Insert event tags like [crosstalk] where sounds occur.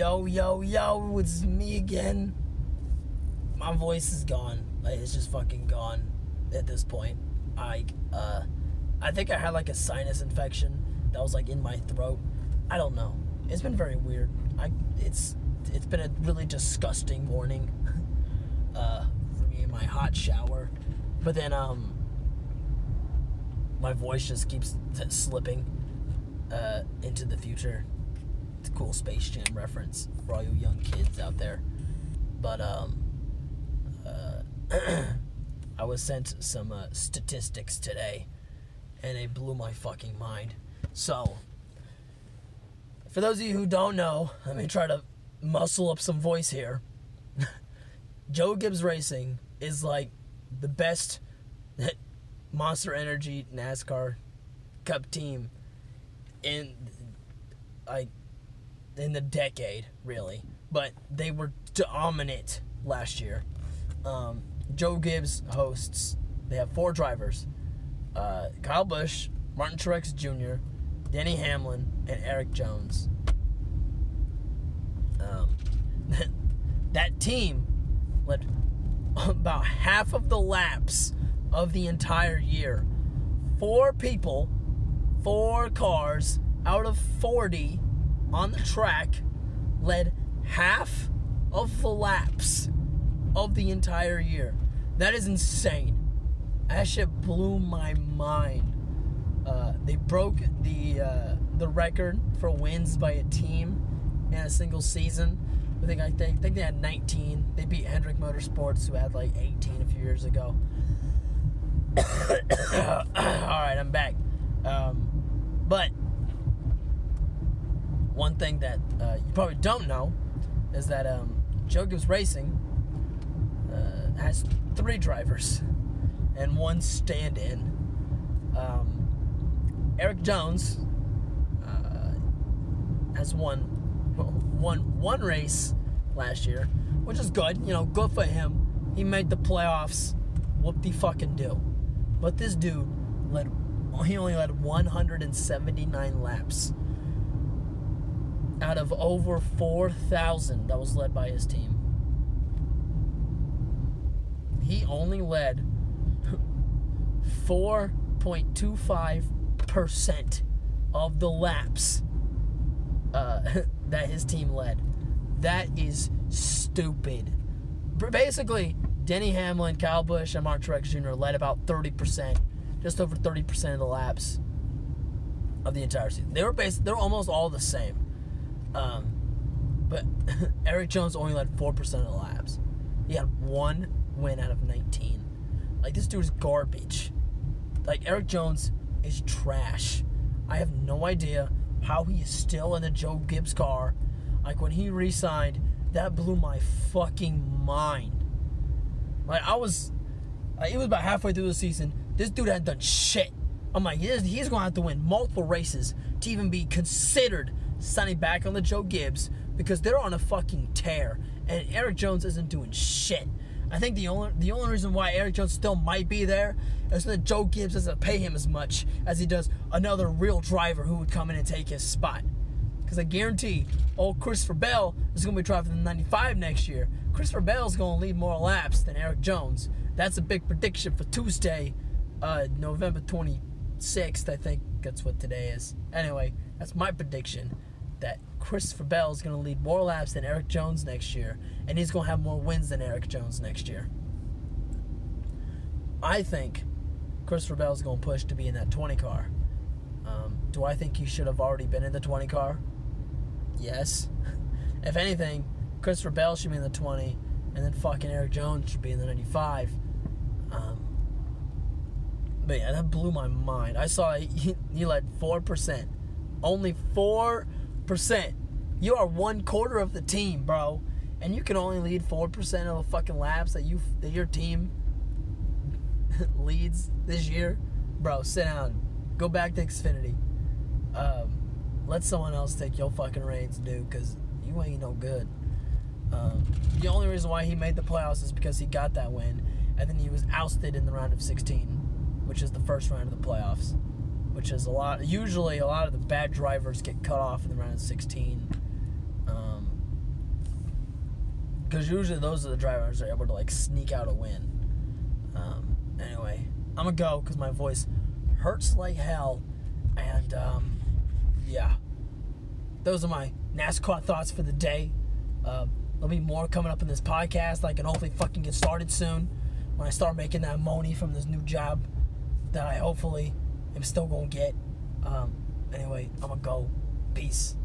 Yo, yo, yo, it's me again. My voice is gone. Like, it's just fucking gone at this point. I, uh, I think I had like a sinus infection that was like in my throat. I don't know. It's been very weird. I, it's, it's been a really disgusting morning, [laughs] uh, for me in my hot shower. But then, um, my voice just keeps t- slipping, uh, into the future. Cool Space Jam reference for all you young kids out there. But um, uh, [clears throat] I was sent some uh, statistics today, and it blew my fucking mind. So, for those of you who don't know, let me try to muscle up some voice here. [laughs] Joe Gibbs Racing is like the best [laughs] Monster Energy NASCAR Cup team in like in the decade, really. But they were dominant last year. Um, Joe Gibbs hosts. They have four drivers: uh, Kyle Busch, Martin Truex Jr., Denny Hamlin, and Erik Jones. Um, [laughs] that team led [laughs] about half of the laps of the entire year. Four people, four cars out of 40 on the track led half of the laps of the entire year. That is insane. That shit blew my mind. Uh, they broke the uh, the record for wins by a team in a single season. I think I think, I think they had 19. They beat Hendrick Motorsports, who had like 18 a few years ago. [coughs] [coughs] All right, I'm back. Um, but thing that uh, you probably don't know is that um, Joe Gibbs Racing uh, has three drivers and one stand-in. Um, Erik Jones uh, has won won one race last year, which is good. You know, good for him. He made the playoffs. Whoop the fucking do. But this dude led. He only led 179 laps out of over 4,000 that was led by his team. He only led 4.25% of the laps uh, [laughs] that his team led. That is stupid. Basically, Denny Hamlin, Kyle Busch, and Mark Truex Jr. led about 30%, just over 30% of the laps of the entire season. They were based, they were almost all the same. Um, but [laughs] Erik Jones only led 4% of the laps. He had one win out of 19. Like, this dude is garbage. Like, Erik Jones is trash. I have no idea how he is still in the Joe Gibbs car. Like, when he re signed, that blew my fucking mind. Like, I was. Like, it was about halfway through the season. This dude hadn't done shit. I'm like, he's, he's going to have to win multiple races to even be considered signing back on the Joe Gibbs because they're on a fucking tear, and Erik Jones isn't doing shit. I think the only the only reason why Erik Jones still might be there is that Joe Gibbs doesn't pay him as much as he does another real driver who would come in and take his spot. Because I guarantee old Christopher Bell is going to be driving the 95 next year. Christopher Bell is going to lead more laps than Erik Jones. That's a big prediction for Tuesday, uh, November 26th. I think that's what today is. Anyway, that's my prediction that Christopher Bell is going to lead more laps than Erik Jones next year, and he's going to have more wins than Erik Jones next year. I think Christopher Bell is going to push to be in that 20 car. Um, do I think he should have already been in the 20 car? Yes. [laughs] if anything, Christopher Bell should be in the 20, and then fucking Erik Jones should be in the 95. Um, yeah, that blew my mind. I saw he, he led 4%. Only 4%. You are one quarter of the team, bro, and you can only lead four percent of the fucking laps that you that your team [laughs] leads this year, bro. Sit down, go back to Xfinity. Um, let someone else take your fucking reins, dude, because you ain't no good. Um, the only reason why he made the playoffs is because he got that win, and then he was ousted in the round of 16, which is the first round of the playoffs which is a lot. Usually, a lot of the bad drivers get cut off in the round of 16. Um, because usually those are the drivers that are able to like sneak out a win. Um, anyway, I'm gonna go because my voice hurts like hell, and um, yeah, those are my NASCAR thoughts for the day. Uh, there'll be more coming up in this podcast. I can hopefully fucking get started soon when I start making that money from this new job that I hopefully am still gonna get. Um, anyway, I'm gonna go. Peace.